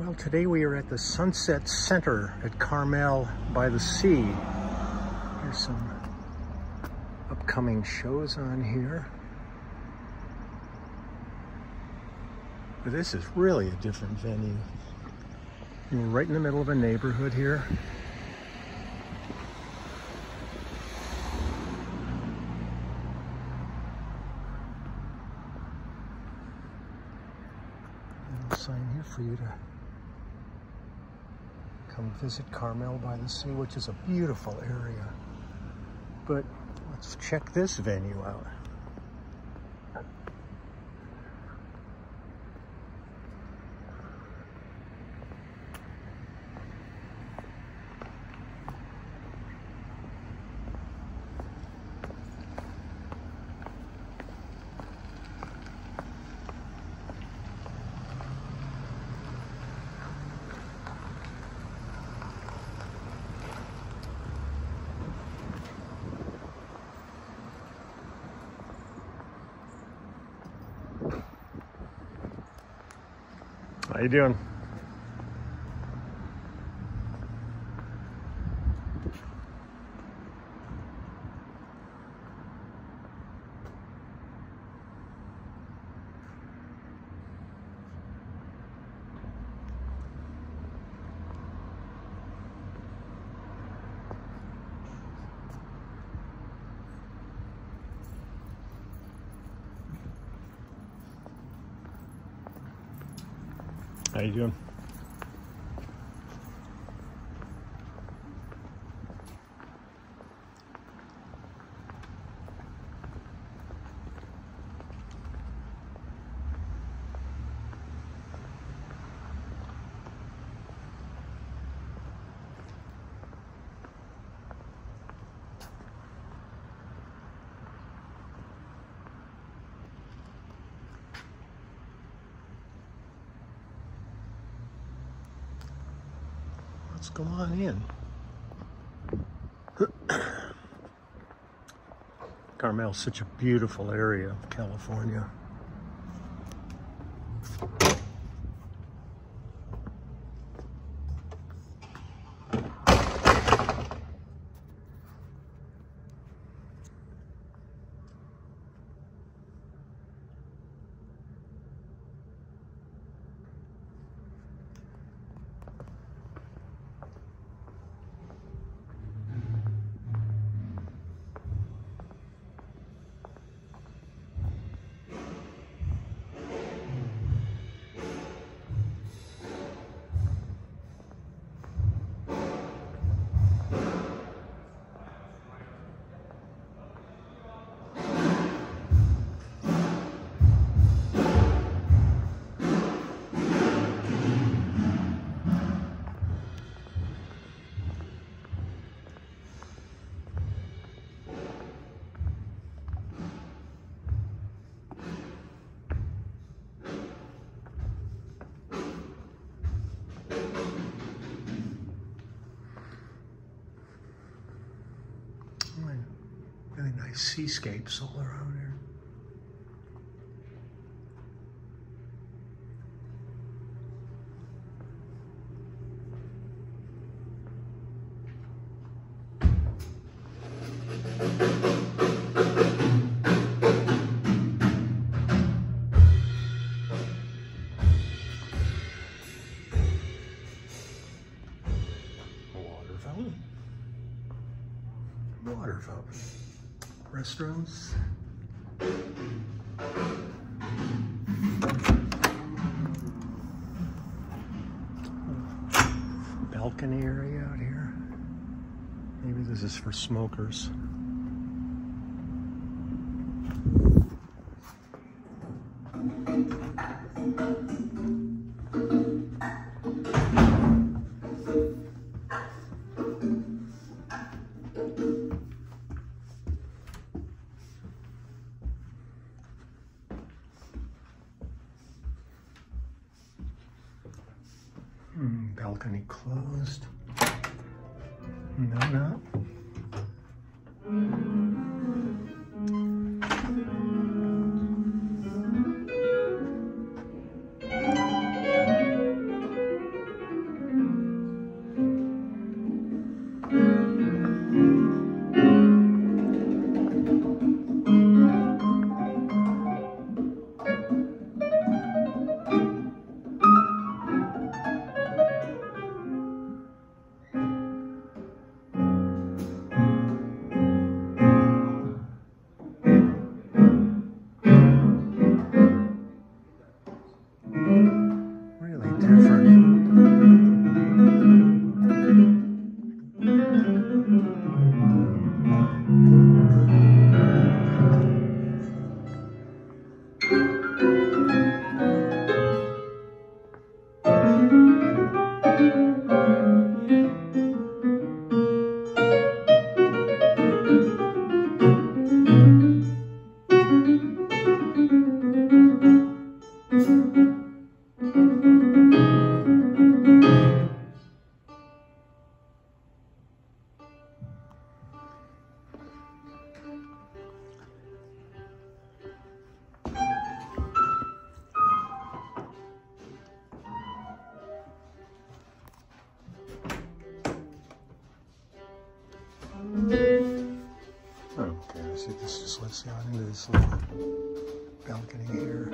Well, today we are at the Sunset Center at Carmel by the Sea. Here's some upcoming shows on here. But this is really a different venue. We're right in the middle of a neighborhood here. sign here for you to come visit Carmel by the Sea, which is a beautiful area. But let's check this venue out. How you doing? How you doing? Let's go on in. Carmel's such a beautiful area of California. Really nice seascapes Balcony area out here. Maybe this is for smokers. This just lets you out into this little balcony here.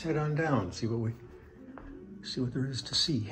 Let's head on down see what we see what there is to see.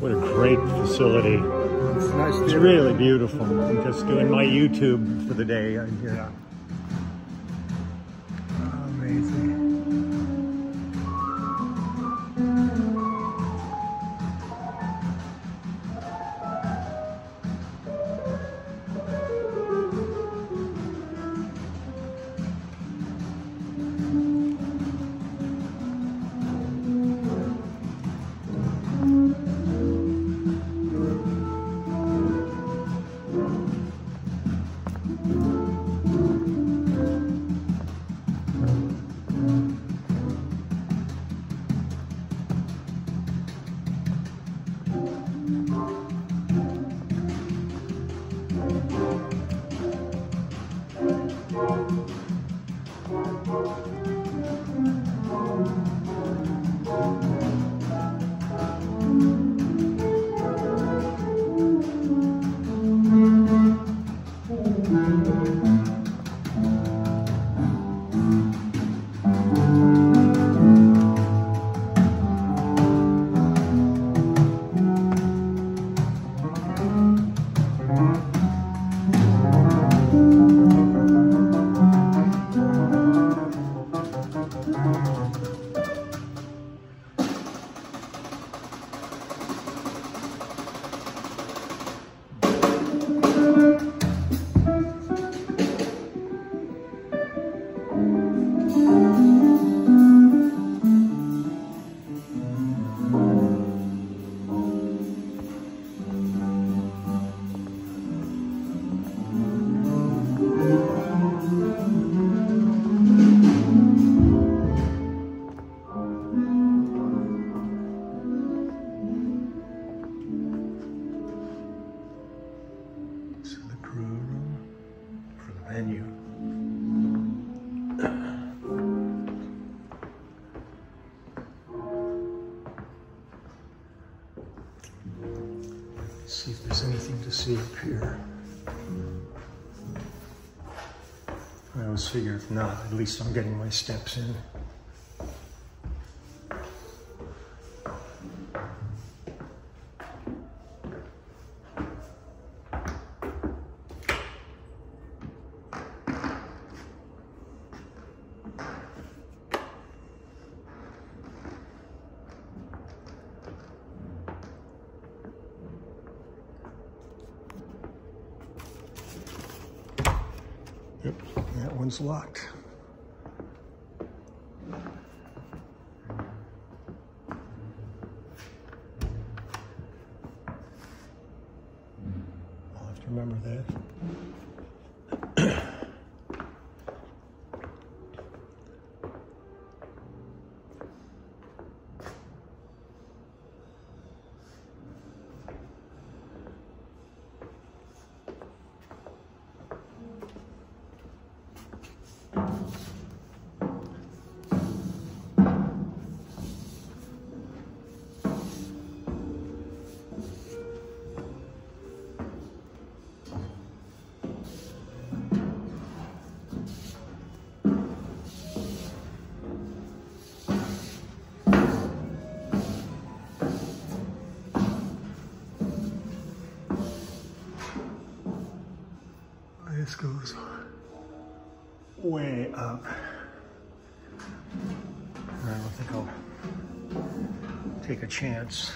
What a great facility. It's nice It's really beautiful. I'm just doing my YouTube for the day out So see up here. I always figure if not, at least I'm getting my steps in. Yep, that one's locked. Take a chance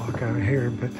Catwalk out of here, but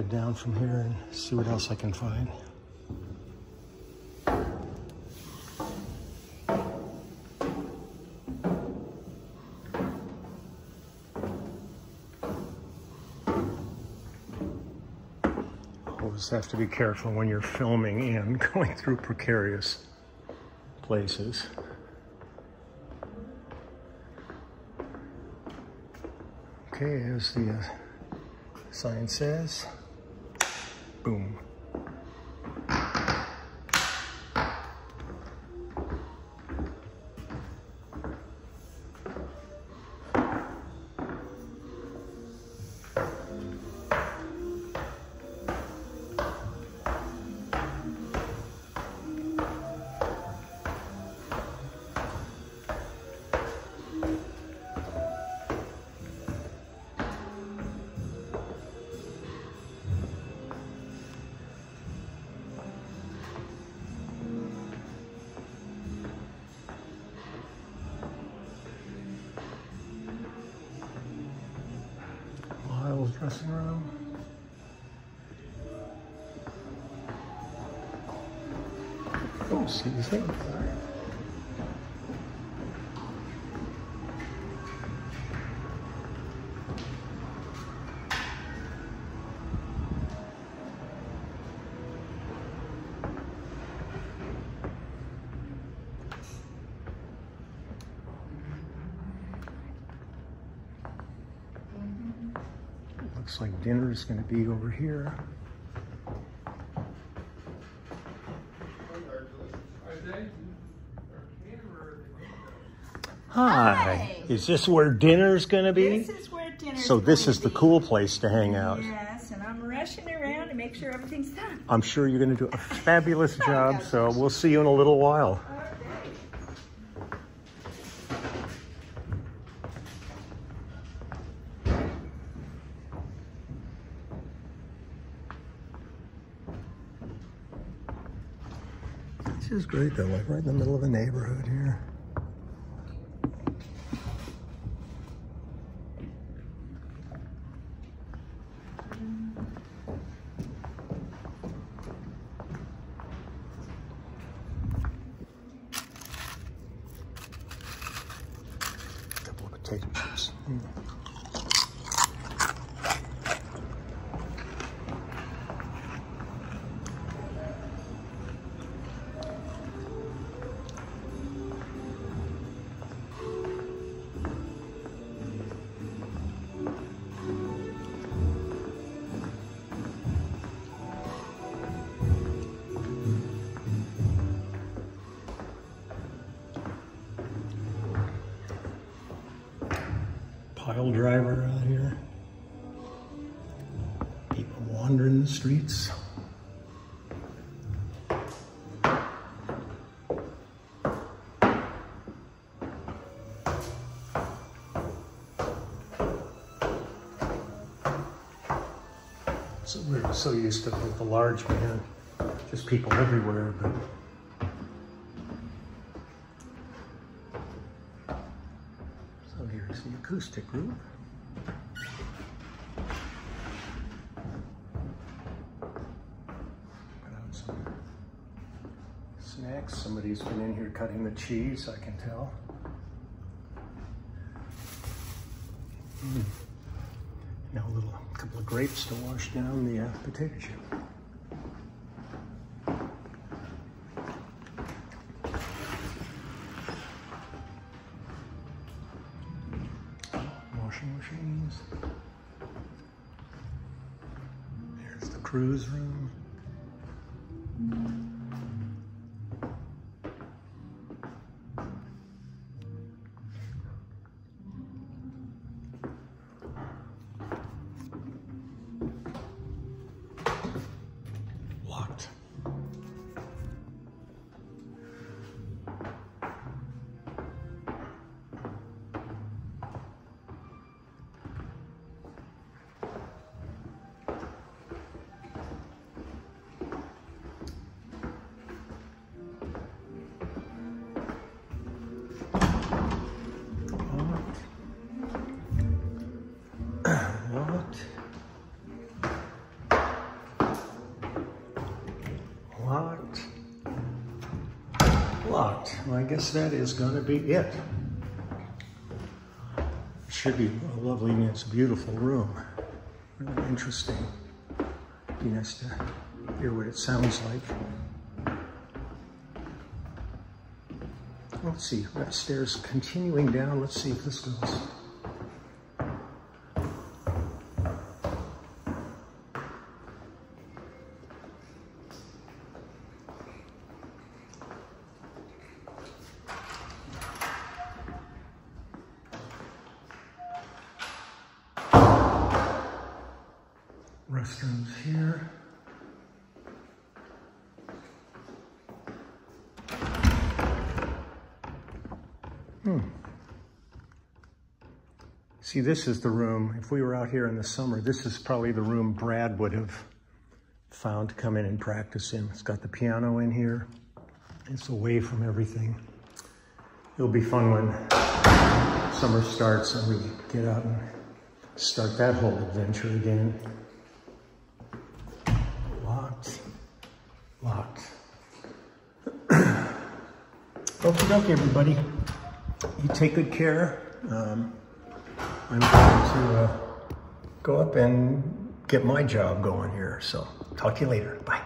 head down from here and see what else I can find. Always have to be careful when you're filming and going through precarious places. Okay, as the uh, sign says, boom. Oh, Caesar. Looks like dinner is gonna be over here. Hi. Hi. Is this where dinner's gonna be? This is where dinner's So this is to the be. cool place to hang out. Yes, and I'm rushing around to make sure everything's done. I'm sure you're gonna do a fabulous job, gosh. so we'll see you in a little while. This is great though, like right in the middle of a neighborhood here. Pile driver out here. People wandering the streets. So we're so used to like the large man, just people everywhere, but acoustic group. Some snacks. Somebody's been in here cutting the cheese, I can tell. Mm. Now a little couple of grapes to wash down the uh, potato chip. Well, I guess that is gonna be it. It. Should be a lovely, it's a beautiful room. Really interesting. Be nice to hear what it sounds like. Let's see, we've got stairs continuing down. Let's see if this goes. Restrooms here. Hmm. See, this is the room, if we were out here in the summer, this is probably the room Brad would have found to come in and practice in. It's got the piano in here. It's away from everything. It'll be fun when summer starts and we get out and start that whole adventure again. Locked, locked. Okie dokie, everybody. You take good care. Um, I'm going to uh, go up and get my job going here. So talk to you later. Bye.